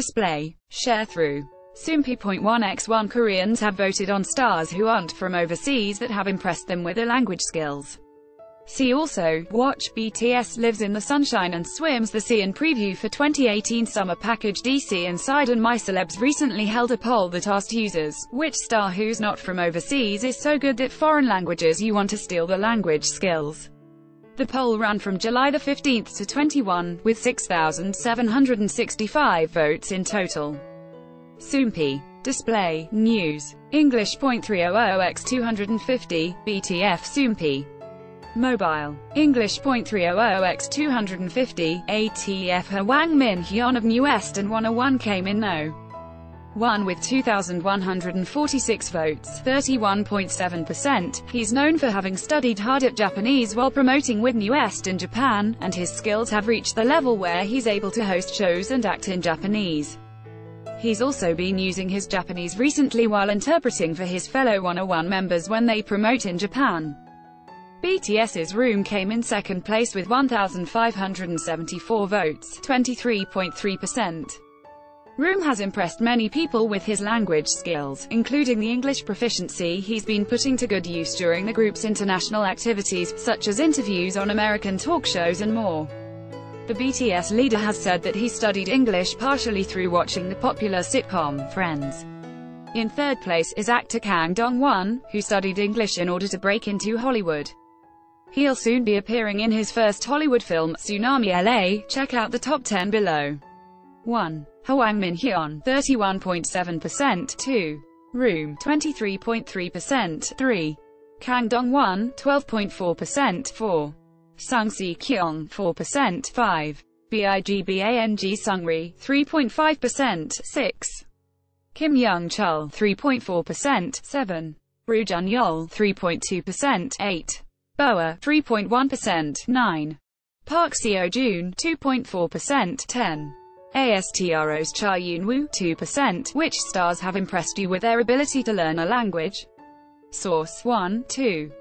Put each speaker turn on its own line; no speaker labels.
display, Sharethrough. Soompi.1x1 Koreans have voted on stars who aren't from overseas that have impressed them with their language skills. See also, watch, BTS lives in the sunshine and swims the sea in preview for 2018 summer package DC Inside and MyCelebs recently held a poll that asked users, which star who's not from overseas is so good that foreign languages you want to steal the language skills. The poll ran from July the 15th to 21, with 6,765 votes in total. Soompi. Display, News. English .300x250, BTF Soompi. Mobile. English .300x250, ATF Hwang Min Hyun of NU'EST and Wanna One came in no. 1 with 2,146 votes, 31.7%. He's known for having studied hard at Japanese while promoting with NU'EST in Japan, and his skills have reached the level where he's able to host shows and act in Japanese. He's also been using his Japanese recently while interpreting for his fellow Wanna One members when they promote in Japan. BTS's RM came in second place with 1,574 votes, 23.3%. RM has impressed many people with his language skills, including the English proficiency he's been putting to good use during the group's international activities, such as interviews on American talk shows and more. The BTS leader has said that he studied English partially through watching the popular sitcom, Friends. In third place is actor Kang Dong-won, who studied English in order to break into Hollywood. He'll soon be appearing in his first Hollywood film, Tsunami LA. Check out the top 10 below. 1. Hwang Min Hyun, 31.7%, 2. RM, 23.3%, 3. Kang Dong-won, 12.4%, 4. Sung Si Kyung, 4%, 5. BIGBANG Seungri, 3.5%, 6. Kim Young Chul, 3.4%, 7. Ryu Jun Yeol, 3.2%, 8. BoA, 3.1%, 9. Park Seo Joon, 2.4%, 10. ASTRO's Cha Eun Woo, 2%. Which stars have impressed you with their ability to learn a language? Source 1, 2.